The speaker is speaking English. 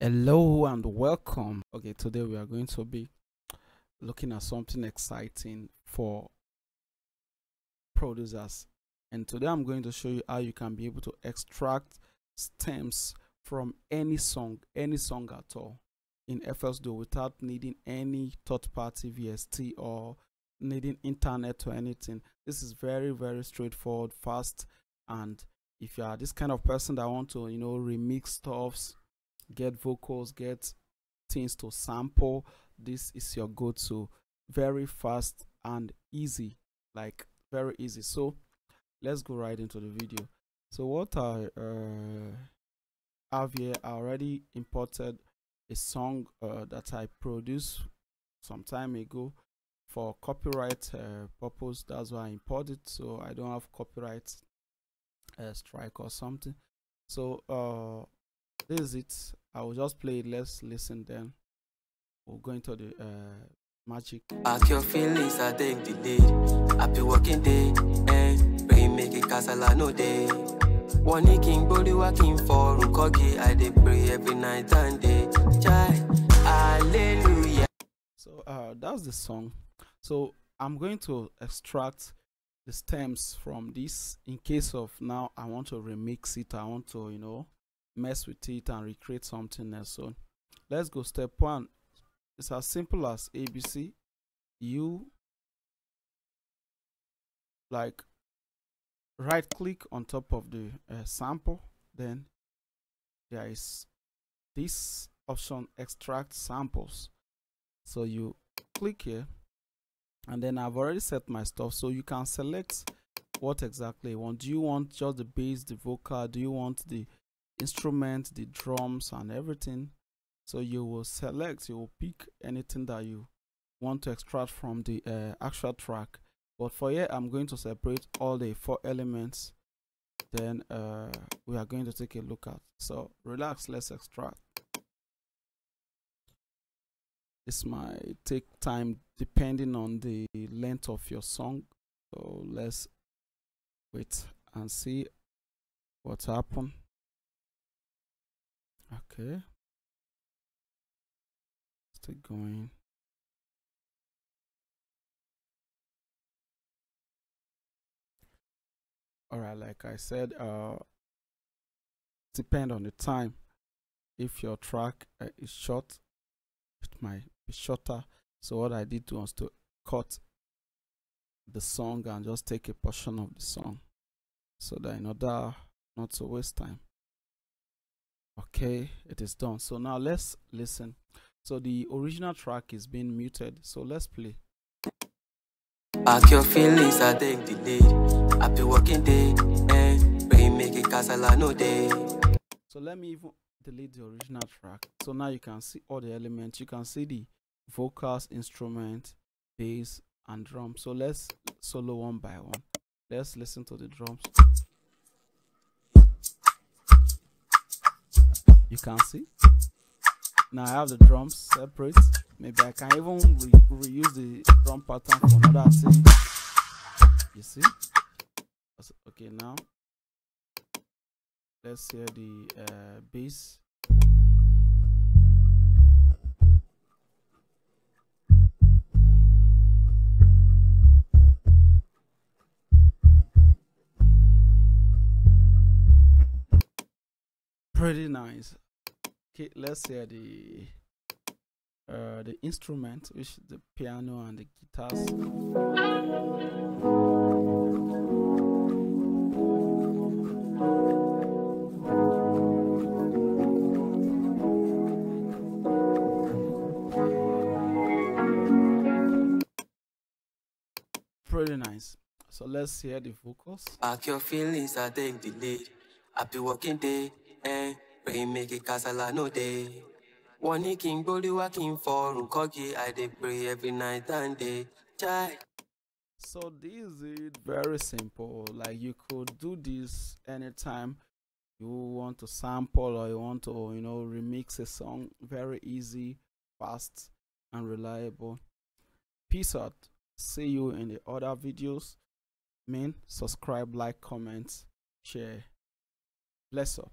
Hello and welcome. Okay, today we are going to be looking at something exciting for producers. And today I'm going to show you how you can be able to extract stems from any song, any song at all in FL Studio without needing any third party VST or needing internet or anything. This is very, very straightforward, fast, and if you are this kind of person that want to, you know, remix stuffs get vocals, get things to sample, this is your go to. Very fast and easy, like very easy. So let's go right into the video. So what I uh, have here, I already imported a song uh, that I produced some time ago for copyright uh, purpose. That's why I imported. So I don't have copyright uh, strike or something. So uh, this is it i will just play it let's listen then we'll go into the uh magic Pack your feelings, I take the lead. Happy working day, and pray make it casala no day. One king body working for Rukogi, I dey pray every night and day. Chai, hallelujah. so uh that's the song so i'm going to extract the stems from this in case of now i want to remix it i want to you know mess with it and recreate something else. So let's go step one. It's as simple as abc you like right click on top of the uh, sample. Then there is this option extract samples. So you click here. And then i've already set my stuff. So you can select what exactly you want. Do you want just the bass the vocal? Do you want the instrument the drums and everything. So you will select you will pick anything that you want to extract from the uh, actual track. But for here i'm going to separate all the four elements. Then uh, we are going to take a look at. So relax let's extract. This might take time depending on the length of your song. So let's wait and see what's happened okay. Still going. All right like i said uh depend on the time. If your track uh, is short it might be shorter. So what i did was to cut the song and just take a portion of the song so that in order not to waste time okay it is done. So now let's listen. So the original track is being muted. So let's play. Pack your feelings, I take the lead. Happy working day, eh? and pray make it casala no day. so let me even delete the original track. So now you can see all the elements. You can see the vocals instrument bass and drum so let's solo one by one. Let's listen to the drums you can see. Now i have the drums separate. Maybe i can even re reuse the drum pattern for another thing. You see? Okay now let's hear the uh, bass pretty nice. Okay let's hear the uh the instrument which is the piano and the guitars. Pretty nice. So let's hear the vocals. Pack your feelings, I take the lead. Happy working day, and pray make it casala no day. One king body working for Rukogi, I dey pray every night and day. So this is very simple. Like you could do this anytime you want to sample or you want to you know remix a song. Very easy fast and reliable. Peace out. See you in the other videos. Mean subscribe like comment share. Bless up